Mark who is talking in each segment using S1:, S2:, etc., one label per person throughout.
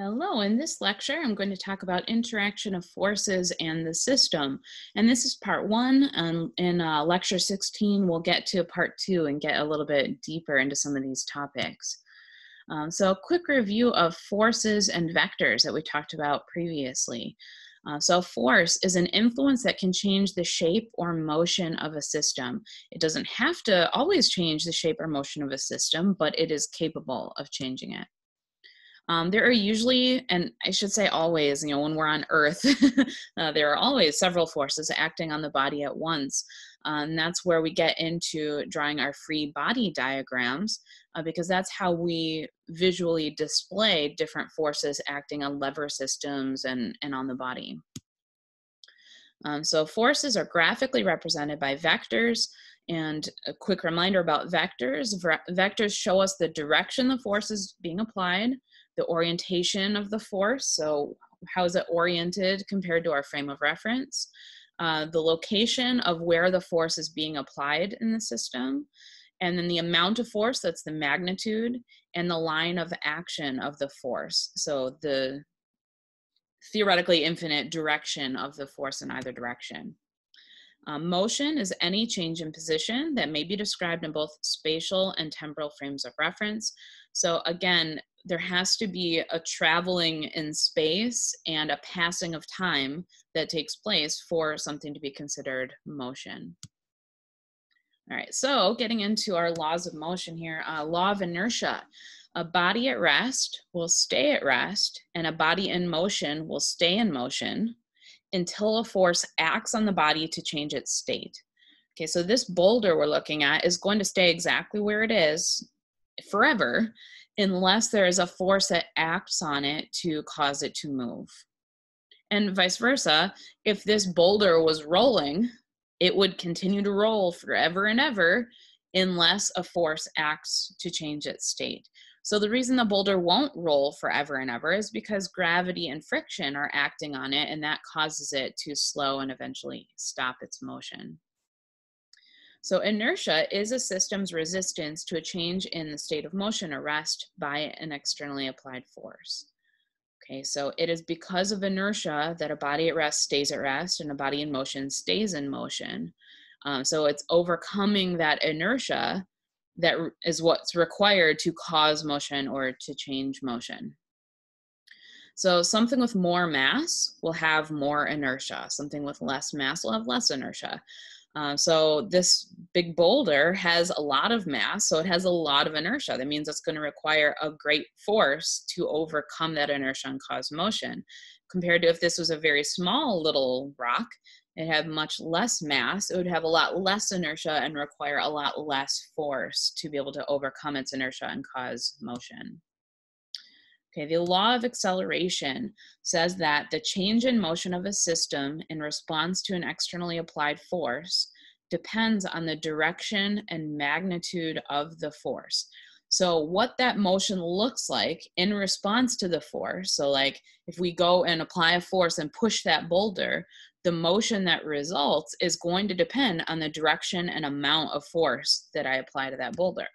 S1: Hello, in this lecture, I'm going to talk about interaction of forces and the system. And this is part one. Um, in uh, lecture 16, we'll get to part two and get a little bit deeper into some of these topics. Um, so a quick review of forces and vectors that we talked about previously. Uh, so force is an influence that can change the shape or motion of a system. It doesn't have to always change the shape or motion of a system, but it is capable of changing it. Um, there are usually, and I should say always, you know, when we're on Earth, uh, there are always several forces acting on the body at once. Uh, and that's where we get into drawing our free body diagrams, uh, because that's how we visually display different forces acting on lever systems and, and on the body. Um, so forces are graphically represented by vectors, and a quick reminder about vectors. Vectors show us the direction the force is being applied, the orientation of the force, so how is it oriented compared to our frame of reference, uh, the location of where the force is being applied in the system, and then the amount of force, that's the magnitude, and the line of action of the force, so the theoretically infinite direction of the force in either direction. Um, motion is any change in position that may be described in both spatial and temporal frames of reference. So again, there has to be a traveling in space and a passing of time that takes place for something to be considered motion. All right, so getting into our laws of motion here, uh, law of inertia. A body at rest will stay at rest, and a body in motion will stay in motion until a force acts on the body to change its state. Okay, so this boulder we're looking at is going to stay exactly where it is forever unless there is a force that acts on it to cause it to move. And vice versa, if this boulder was rolling, it would continue to roll forever and ever unless a force acts to change its state. So the reason the boulder won't roll forever and ever is because gravity and friction are acting on it and that causes it to slow and eventually stop its motion. So inertia is a system's resistance to a change in the state of motion or rest by an externally applied force. Okay, so it is because of inertia that a body at rest stays at rest and a body in motion stays in motion. Um, so it's overcoming that inertia that is what's required to cause motion or to change motion. So something with more mass will have more inertia. Something with less mass will have less inertia. Uh, so this big boulder has a lot of mass, so it has a lot of inertia. That means it's going to require a great force to overcome that inertia and cause motion. Compared to if this was a very small little rock, it had much less mass, it would have a lot less inertia and require a lot less force to be able to overcome its inertia and cause motion. Okay, the law of acceleration says that the change in motion of a system in response to an externally applied force depends on the direction and magnitude of the force. So, what that motion looks like in response to the force, so like if we go and apply a force and push that boulder, the motion that results is going to depend on the direction and amount of force that I apply to that boulder.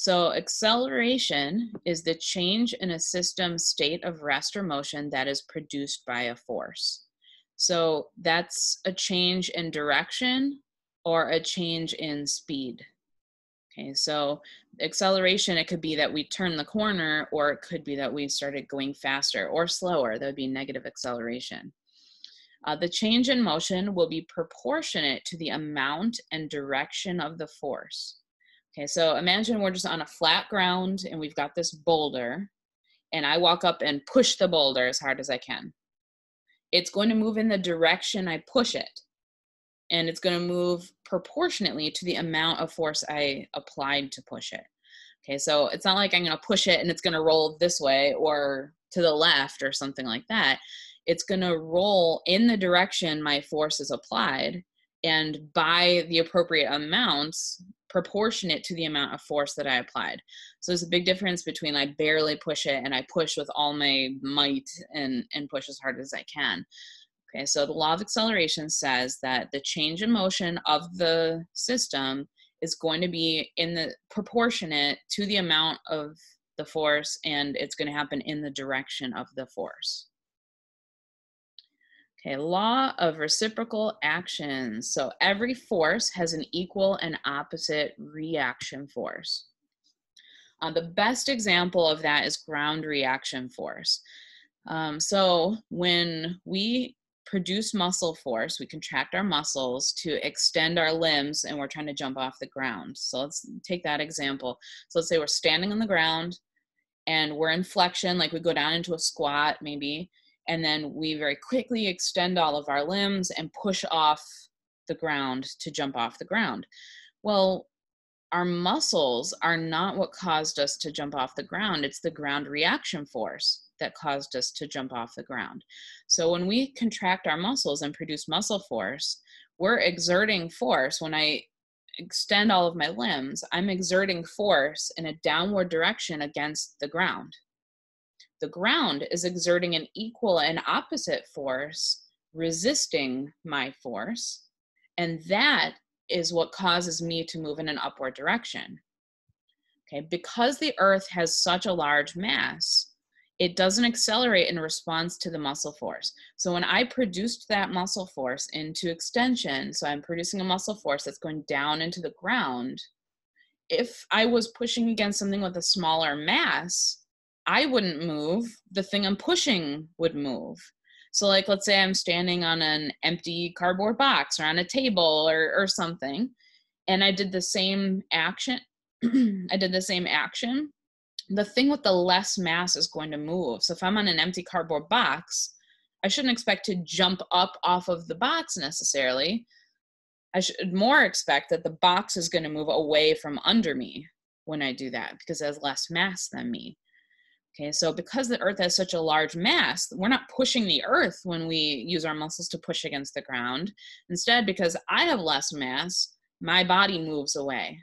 S1: So acceleration is the change in a system state of rest or motion that is produced by a force. So that's a change in direction or a change in speed. Okay, so acceleration, it could be that we turn the corner or it could be that we started going faster or slower. That would be negative acceleration. Uh, the change in motion will be proportionate to the amount and direction of the force. Okay, so imagine we're just on a flat ground and we've got this boulder, and I walk up and push the boulder as hard as I can. It's going to move in the direction I push it, and it's going to move proportionately to the amount of force I applied to push it. Okay, so it's not like I'm going to push it and it's going to roll this way or to the left or something like that. It's going to roll in the direction my force is applied, and by the appropriate amounts, proportionate to the amount of force that I applied. So there's a big difference between I barely push it and I push with all my might and, and push as hard as I can. Okay, so the law of acceleration says that the change in motion of the system is going to be in the proportionate to the amount of the force and it's going to happen in the direction of the force. Okay, law of reciprocal actions. So every force has an equal and opposite reaction force. Uh, the best example of that is ground reaction force. Um, so when we produce muscle force, we contract our muscles to extend our limbs and we're trying to jump off the ground. So let's take that example. So let's say we're standing on the ground and we're in flexion, like we go down into a squat maybe, and then we very quickly extend all of our limbs and push off the ground to jump off the ground. Well, our muscles are not what caused us to jump off the ground. It's the ground reaction force that caused us to jump off the ground. So when we contract our muscles and produce muscle force, we're exerting force. When I extend all of my limbs, I'm exerting force in a downward direction against the ground. The ground is exerting an equal and opposite force, resisting my force. And that is what causes me to move in an upward direction. Okay, because the earth has such a large mass, it doesn't accelerate in response to the muscle force. So when I produced that muscle force into extension, so I'm producing a muscle force that's going down into the ground, if I was pushing against something with a smaller mass, I wouldn't move, the thing I'm pushing would move. So, like, let's say I'm standing on an empty cardboard box or on a table or, or something, and I did the same action. I did the same action. The thing with the less mass is going to move. So, if I'm on an empty cardboard box, I shouldn't expect to jump up off of the box necessarily. I should more expect that the box is going to move away from under me when I do that because it has less mass than me. Okay, so because the earth has such a large mass, we're not pushing the earth when we use our muscles to push against the ground. Instead, because I have less mass, my body moves away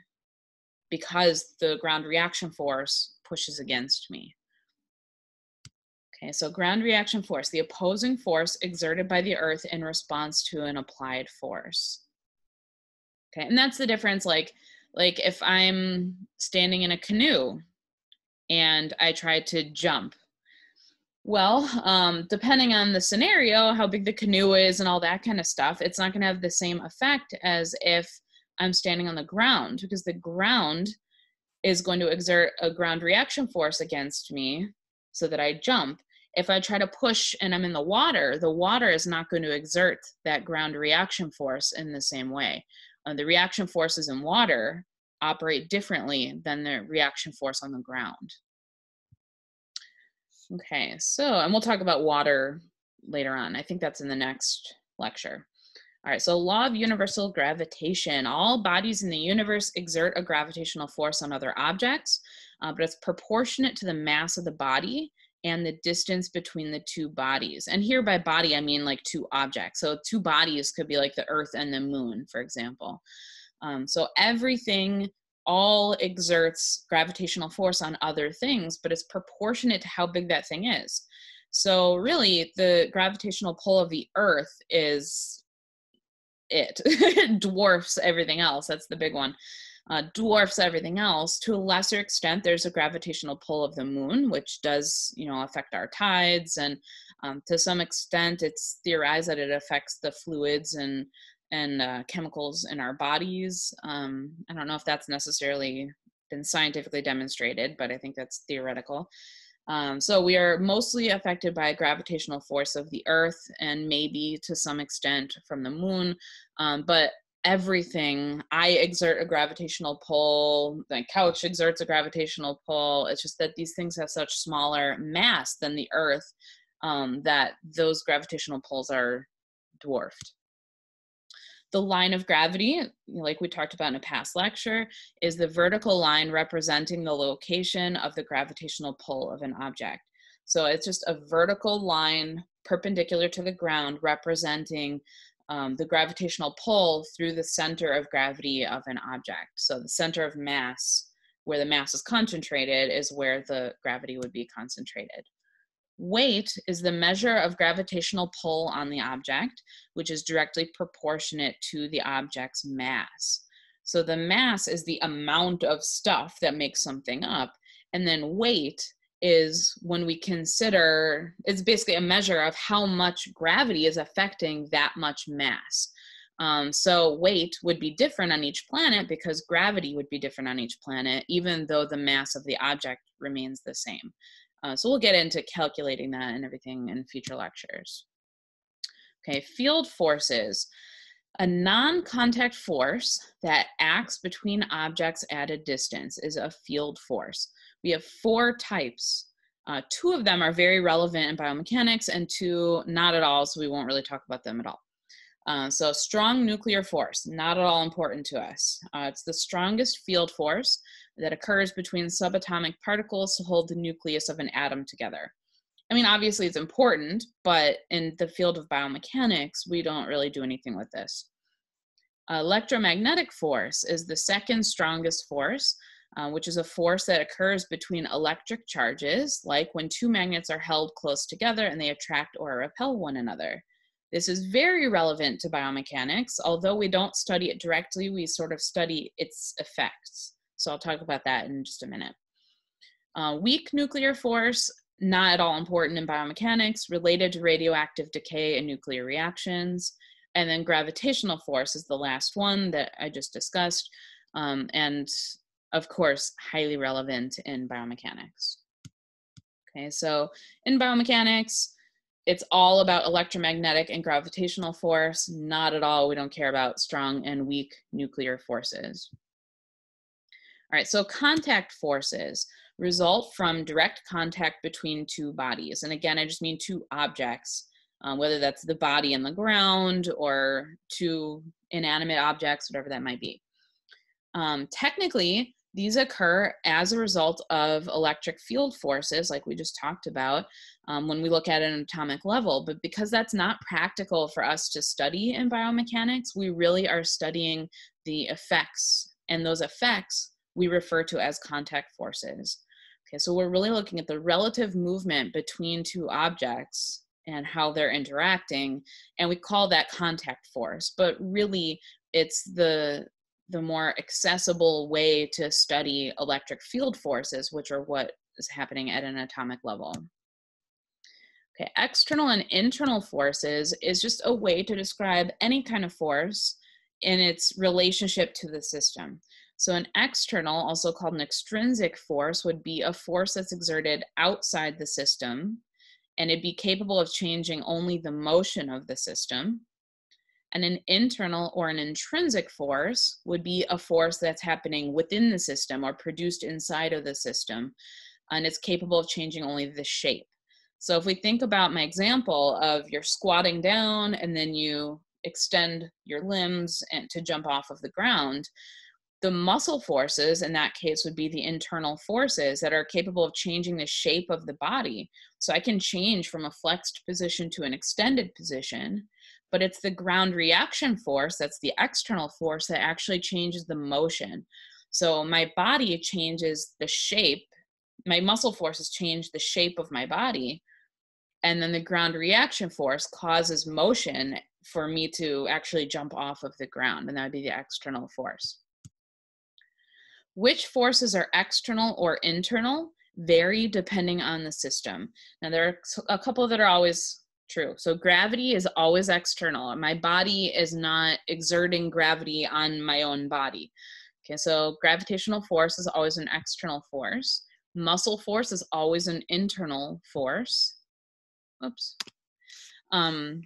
S1: because the ground reaction force pushes against me. Okay, so ground reaction force, the opposing force exerted by the earth in response to an applied force. Okay, and that's the difference like like if I'm standing in a canoe and I tried to jump. Well, um, depending on the scenario, how big the canoe is, and all that kind of stuff, it's not going to have the same effect as if I'm standing on the ground because the ground is going to exert a ground reaction force against me so that I jump. If I try to push and I'm in the water, the water is not going to exert that ground reaction force in the same way. Uh, the reaction forces in water operate differently than the reaction force on the ground. Okay, so, and we'll talk about water later on. I think that's in the next lecture. All right, so law of universal gravitation. All bodies in the universe exert a gravitational force on other objects, uh, but it's proportionate to the mass of the body and the distance between the two bodies. And here by body, I mean like two objects. So two bodies could be like the earth and the moon, for example. Um, so everything all exerts gravitational force on other things, but it's proportionate to how big that thing is. So really, the gravitational pull of the Earth is it. it dwarfs everything else. That's the big one. Uh, dwarfs everything else. To a lesser extent, there's a gravitational pull of the moon, which does, you know, affect our tides, and um, to some extent, it's theorized that it affects the fluids and and uh, chemicals in our bodies. Um, I don't know if that's necessarily been scientifically demonstrated, but I think that's theoretical. Um, so we are mostly affected by gravitational force of the Earth and maybe to some extent from the moon. Um, but everything, I exert a gravitational pull, the couch exerts a gravitational pull. It's just that these things have such smaller mass than the Earth um, that those gravitational pulls are dwarfed. The line of gravity, like we talked about in a past lecture, is the vertical line representing the location of the gravitational pull of an object. So it's just a vertical line perpendicular to the ground representing um, the gravitational pull through the center of gravity of an object. So the center of mass, where the mass is concentrated, is where the gravity would be concentrated. Weight is the measure of gravitational pull on the object, which is directly proportionate to the object's mass. So the mass is the amount of stuff that makes something up, And then weight is when we consider it's basically a measure of how much gravity is affecting that much mass. Um, so weight would be different on each planet because gravity would be different on each planet, even though the mass of the object remains the same. Uh, so we'll get into calculating that and everything in future lectures. Okay, field forces. A non-contact force that acts between objects at a distance is a field force. We have four types. Uh, two of them are very relevant in biomechanics and two not at all, so we won't really talk about them at all. Uh, so strong nuclear force, not at all important to us. Uh, it's the strongest field force that occurs between subatomic particles to hold the nucleus of an atom together. I mean, obviously it's important, but in the field of biomechanics, we don't really do anything with this. Electromagnetic force is the second strongest force, uh, which is a force that occurs between electric charges, like when two magnets are held close together and they attract or repel one another. This is very relevant to biomechanics. Although we don't study it directly, we sort of study its effects. So I'll talk about that in just a minute. Uh, weak nuclear force, not at all important in biomechanics, related to radioactive decay and nuclear reactions. And then gravitational force is the last one that I just discussed. Um, and of course, highly relevant in biomechanics. Okay, so in biomechanics, it's all about electromagnetic and gravitational force, not at all. We don't care about strong and weak nuclear forces. All right, so contact forces result from direct contact between two bodies. And again, I just mean two objects, um, whether that's the body and the ground or two inanimate objects, whatever that might be. Um, technically, these occur as a result of electric field forces, like we just talked about, um, when we look at an atomic level. But because that's not practical for us to study in biomechanics, we really are studying the effects. And those effects we refer to as contact forces. Okay, so we're really looking at the relative movement between two objects and how they're interacting, and we call that contact force. But really, it's the the more accessible way to study electric field forces, which are what is happening at an atomic level. Okay, external and internal forces is just a way to describe any kind of force in its relationship to the system. So an external, also called an extrinsic force, would be a force that's exerted outside the system, and it'd be capable of changing only the motion of the system. And an internal or an intrinsic force would be a force that's happening within the system or produced inside of the system, and it's capable of changing only the shape. So if we think about my example of you're squatting down and then you extend your limbs and to jump off of the ground, the muscle forces in that case would be the internal forces that are capable of changing the shape of the body. So I can change from a flexed position to an extended position but it's the ground reaction force that's the external force that actually changes the motion. So my body changes the shape, my muscle forces change the shape of my body, and then the ground reaction force causes motion for me to actually jump off of the ground, and that would be the external force. Which forces are external or internal vary depending on the system. Now, there are a couple that are always True. So gravity is always external. My body is not exerting gravity on my own body. Okay, so gravitational force is always an external force. Muscle force is always an internal force. Oops. Um,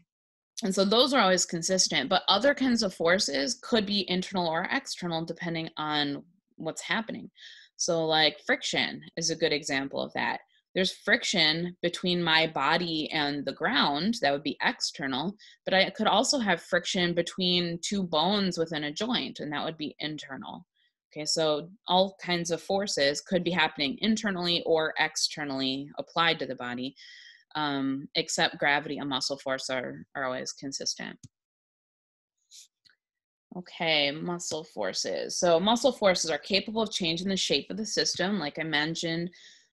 S1: and so those are always consistent, but other kinds of forces could be internal or external depending on what's happening. So, like friction is a good example of that. There's friction between my body and the ground that would be external but i could also have friction between two bones within a joint and that would be internal. Okay so all kinds of forces could be happening internally or externally applied to the body um, except gravity and muscle force are, are always consistent Okay, muscle forces. So muscle forces are capable of changing the shape of the system, like I mentioned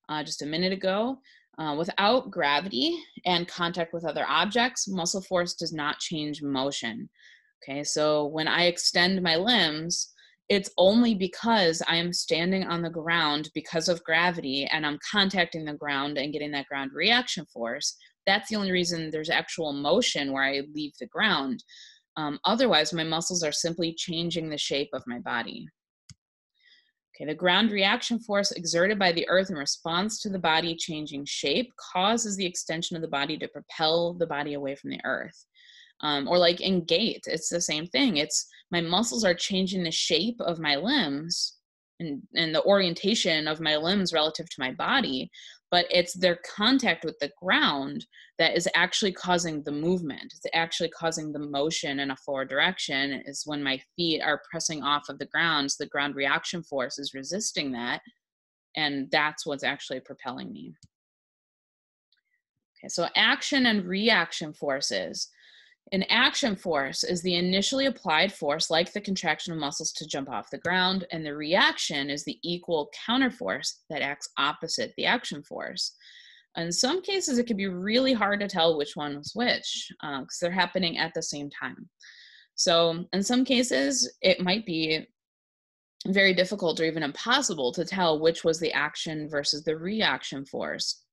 S1: uh, just a minute ago. Uh, without gravity and contact with other objects, muscle force does not change motion. Okay, so when I extend my limbs, it's only because I am standing on the ground because of gravity and I'm contacting the ground and getting that ground reaction force. That's the only reason there's actual motion where I leave the ground. Um, otherwise, my muscles are simply changing the shape of my body. Okay, the ground reaction force exerted by the earth in response to the body changing shape causes the extension of the body to propel the body away from the earth. Um, or like in gait, it's the same thing. It's my muscles are changing the shape of my limbs and, and the orientation of my limbs relative to my body but it's their contact with the ground that is actually causing the movement. It's actually causing the motion in a forward direction is when my feet are pressing off of the ground so the ground reaction force is resisting that and that's what's actually propelling me. Okay so action and reaction forces an action force is the initially applied force, like the contraction of muscles to jump off the ground, and the reaction is the equal counterforce that acts opposite the action force. In some cases, it can be really hard to tell which one was which because uh, they're happening at the same time. So, in some cases, it might be very difficult or even impossible to tell which was the action versus the reaction force.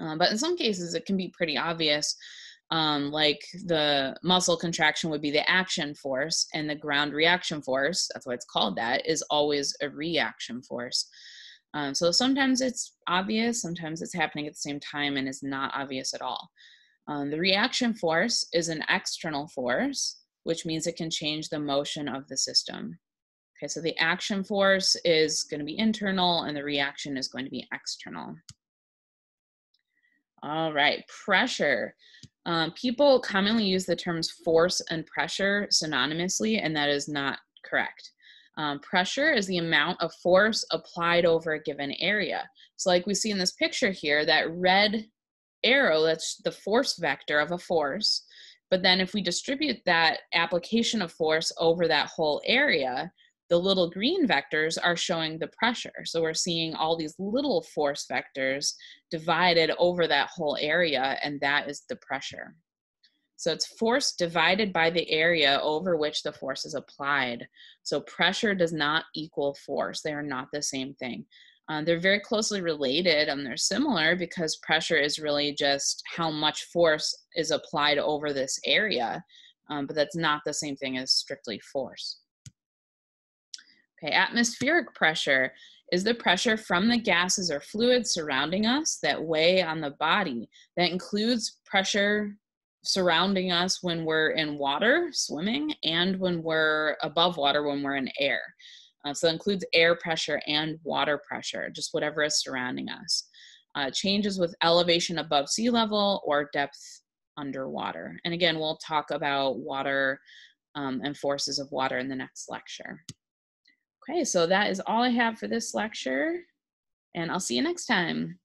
S1: Uh, but in some cases, it can be pretty obvious um, like the muscle contraction would be the action force and the ground reaction force that's why it's called that is always a reaction force. Um, so sometimes it's obvious sometimes it's happening at the same time and is not obvious at all. Um, the reaction force is an external force which means it can change the motion of the system. Okay so the action force is going to be internal and the reaction is going to be external. All right pressure um, people commonly use the terms force and pressure synonymously, and that is not correct. Um, pressure is the amount of force applied over a given area. So, like we see in this picture here, that red arrow, that's the force vector of a force. But then, if we distribute that application of force over that whole area, the little green vectors are showing the pressure. So we're seeing all these little force vectors divided over that whole area, and that is the pressure. So it's force divided by the area over which the force is applied. So pressure does not equal force. They are not the same thing. Uh, they're very closely related and they're similar because pressure is really just how much force is applied over this area, um, but that's not the same thing as strictly force. Okay, atmospheric pressure is the pressure from the gases or fluids surrounding us that weigh on the body. That includes pressure surrounding us when we're in water, swimming, and when we're above water, when we're in air. Uh, so it includes air pressure and water pressure, just whatever is surrounding us. Uh, changes with elevation above sea level or depth underwater. And again, we'll talk about water um, and forces of water in the next lecture. Okay, so that is all I have for this lecture, and I'll see you next time.